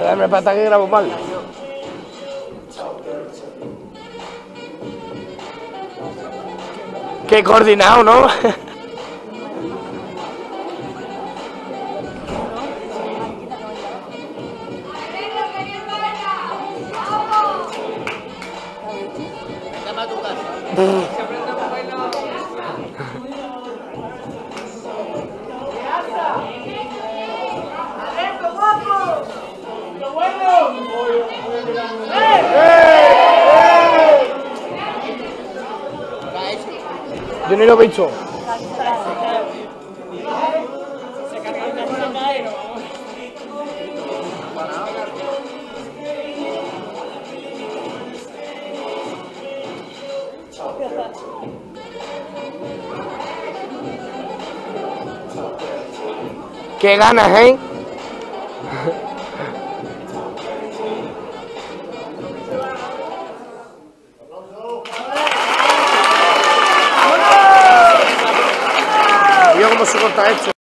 darme pata que grabo mal. Qué coordinado, ¿no? He visto. Qué ganas, ¿eh? second time.